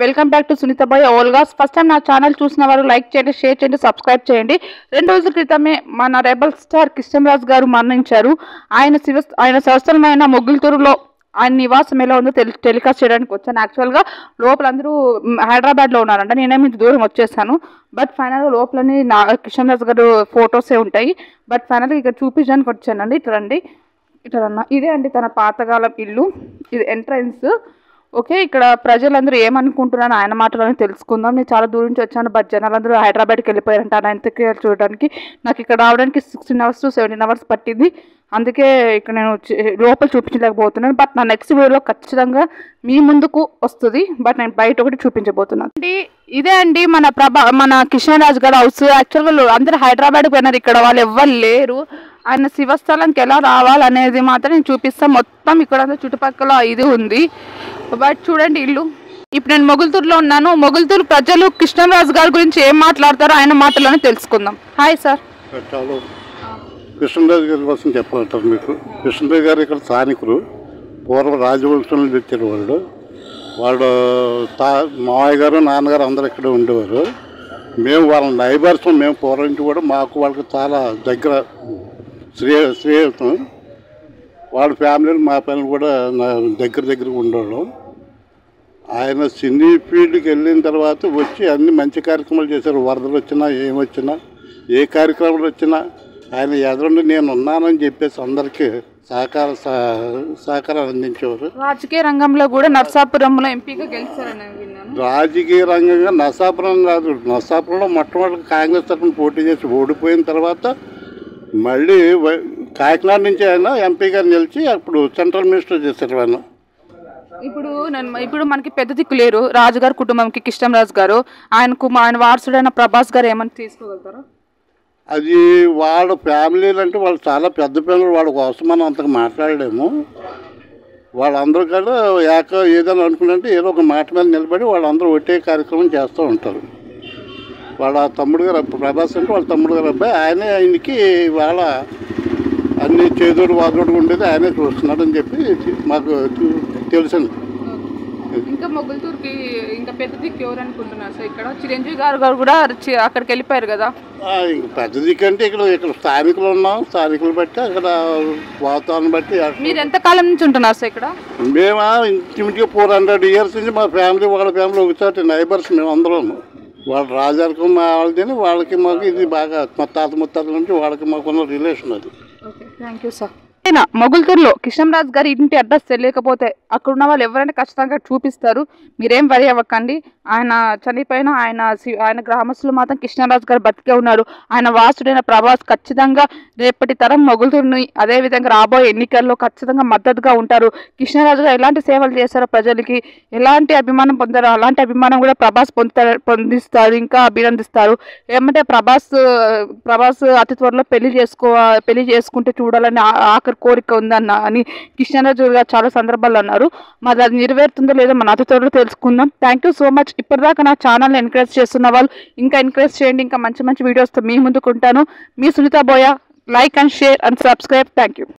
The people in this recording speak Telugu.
Welcome back to Sunitha Boya vlogs first time నా ఛానల్ చూసిన వారు లైక్ చేయండి షేర్ చేయండి సబ్స్క్రైబ్ చేయండి. రెండు రోజుల క్రితమే మన రెబల్ స్టార్ కృష్ణరాజు గారు మరణించారు. ఆయన శివ ఆయన స్వస్థలమైన మొగ్గులతూరులో ఆయన నివాసం ఎలా ఉందో తెలి టెలికాస్ట్ చేయడానికి వచ్చాను. యాక్చువల్గా లోపల అందరూ హైదరాబాద్లో ఉన్నారంట. నేనే ఇంత దూరం వచ్చేసాను. బట్ ఫైనల్గా లోపలని నా కృష్ణరాజు గారు ఫొటోసే ఉంటాయి. బట్ ఫైనల్గా ఇక్కడ చూపించడానికి వచ్చానండి. ఇట్లా రండి. ఇట్లా అన్న ఇదే అండి తన పాతకాలం ఇల్లు. ఇది ఎంట్రన్స్ ఓకే ఇక్కడ ప్రజలందరూ ఏమనుకుంటున్నారు ఆయన మాటలను తెలుసుకుందాం. నేను చాలా దూరం నుంచి వచ్చాను బట్ జనాలందరూ హైదరాబాద్కి వెళ్ళిపోయారంట. ఆయన ఇంతకీ చూడడానికి. నాకు ఇక్కడ రావడానికి sixteen hours to seventeen hours పట్టింది. అందుకే ఇక్కడ నేను లోపల చూపించలేకపోతున్నాను. బట్ నా నెక్స్ట్ వీడియోలో ఖచ్చితంగా మీ ముందుకు వస్తుంది. బట్ నేను బయట ఒకటి చూపించబోతున్నాను. అండి ఇదే అండి మన ప్రభా మన కిషన్ రాజు గారి హౌస్. యాక్చువల్గా అందరూ హైదరాబాద్కి పోయినారు. ఇక్కడ వాళ్ళు ఎవ్వరు లేరు. ఆయన శివస్థలంకి ఎలా రావాలనేది మాత్రం నేను చూపిస్తాను మొత్తం ఇక్కడ చుట్టుపక్కల ఇది ఉంది. బట్ చూడండి ఇల్లు. ఇప్పుడు నేను మొగుల్తూరులో ఉన్నాను. మొగుల్తూరు ప్రజలు కృష్ణరాజు గారి గురించి ఏం మాట్లాడతారో ఆయన మాటలోనే తెలుసుకుందాం. Hi sir. చాలా కృష్ణరాజు గారి కోసం చెప్పగలుగుతారు మీకు. కృష్ణరాజు గారు ఇక్కడ స్థానికులు. పూర్వం రాజవంశం తెచ్చిన వాళ్ళు. వాళ్ళు తా మావయ్య గారు నాన్నగారు అందరూ ఇక్కడే ఉండేవారు. మేము వాళ్ళ నైబర్స్ మేము పూర్వం నుంచి కూడా మాకు వాళ్ళకి చాలా దగ్గర శ్రేయ శ్రేయసం వాళ్ళ ఫ్యామిలీలు మా ఫ్యామిలీ కూడా నా దగ్గర దగ్గర ఉండేవాళ్ళం. ఆయన సినీ ఫీల్డ్కి వెళ్ళిన తర్వాత వచ్చి అన్ని మంచి కార్యక్రమాలు చేశారు. వరదలు వచ్చినా ఏమొచ్చినా ఏ కార్యక్రమాలు వచ్చినా ఆయన ఎదురుండి నేను ఉన్నానని చెప్పేసి అందరికీ సహకార సహ- సహకారం అందించేవారు. రాజకీయ రంగంలో కూడా నర్సాపురంలో ఎంపీగా గెలిచారని విన్నాను. రాజకీయ రంగంగా నసాపురం కాదు నసాపురంలో మొట్టమొదటి కాంగ్రెస్ తరఫున పోటీ చేసి ఓడిపోయిన తర్వాత మళ్ళీ కాకినాడ నుంచి ఆయన ఎంపీగా నిలిచి అప్పుడు సెంట్రల్ మినిస్టర్ చేశారు ఆయన ఇప్పుడు నన్ను ఇప్పుడు మనకి పెద్ద దిక్కు లేరు. రాజుగారి కుటుంబంకి కృష్ణరాజు గారు. ఆయనకు ఆయన వారసుడైన ప్రభాస్ గారు ఏమని తీసుకోగలుగుతారా? అది వాళ్ళ ఫ్యామిలీలు అంటే వాళ్ళు చాలా పెద్ద ఫ్యామిలీ వాళ్ళ కోసం మనం అంతగా మాట్లాడలేము. వాళ్ళందరూ కూడా ఏక ఏదైనా అనుకుంటే ఏదో ఒక మాట మీద నిలబడి వాళ్ళందరూ ఒకే కార్యక్రమం చేస్తూ ఉంటారు. వాళ్ళ తమ్ముడు గారు ప్రభాస్ అంటే వాళ్ళ తమ్ముడు గారు అబ్బాయి. ఆయనే ఆయనకి వాళ్ళ అన్ని చేదోడు వాదోడు ఉండేది ఆయనే చూస్తున్నాడు అని చెప్పి మాకు తె- తెలిసింది ఇంకా మొగుల్తూరుకి ఇంకా పెద్ద దిక్కు ఎవరు అనుకుంటున్నారు? సార్ ఇక్కడ చిరంజీవి గారు గారు కూడా అక్కడికి వెళ్ళిపోయారు కదా? పెద్దది కంటే ఇక్కడ ఇక్కడ స్థానికులు ఉన్నాం. స్థానికులు బట్టి అక్కడ వాతావరణం బట్టి మీరు ఎంత కాలం నుంచి ఉంటున్నారు సార్ ఇక్కడ? మేము ఇంటిమిటిగా ఫోర్ హండ్రెడ్ ఇయర్స్ నుంచి మా ఫ్యామిలీ వాళ్ళ ఫ్యామిలీ ఒకసారి నైబర్స్ మేము అందరం వాళ్ళ రాజాలకు మా వాళ్ళది వాళ్ళకి మాకు ఇది బాగా మా తాత ముత్తాతల నుంచి వాళ్ళకి మాకు ఉన్న రిలేషన్ అది. ఓకే థ్యాంక్ యూ సార్ మొగుల్తూరులో కృష్ణరాజు గారి ఇంటి అడ్రస్ తెలియకపోతే అక్కడ ఉన్న వాళ్ళు ఎవరైనా ఖచ్చితంగా చూపిస్తారు. మీరేం వరి అవ్వకండి. ఆయన చనిపోయిన ఆయన ఆయన గ్రామస్తులు మాత్రం కృష్ణరాజు గారు బతికే ఉన్నారు. ఆయన వాసుడైన ప్రభాస్ ఖచ్చితంగా రేపటి తరం మొగుల్తూరుని అదేవిధంగా రాబోయే ఎన్నికల్లో ఖచ్చితంగా మద్దతుగా ఉంటారు. కృష్ణరాజు గారు ఎలాంటి సేవలు చేస్తారో ప్రజలకి? ఎలాంటి అభిమానం పొందారో? అలాంటి అభిమానం కూడా ప్రభాస్ పొందుతారు పొందిస్తారు ఇంకా అభినందిస్తారు. ఏమంటే ప్రభాస్ ప్రభాస్ అతి త్వరలో పెళ్ళి చేసుకో పెళ్ళి చేసుకుంటే చూడాలని ఆ- ఆఖరి కోరిక ఉందన్న అని కిషన్రాజు గారు చాలా సందర్భాల్లో అన్నారు. మరి అది నెరవేరుతుందో లేదో మన అతి త్వరలో తెలుసుకుందాం. థ్యాంక్ యూ సో మచ్ ఇప్పటిదాకా నా ఛానల్ని ఎంకరేజ్ చేస్తున్న వాళ్ళు ఇంకా ఎంకరేజ్ చేయండి. ఇంకా మంచి మంచి వీడియోస్తో మీ ముందుకుంటాను మీ Sunitha Boya like and share and subscribe thank you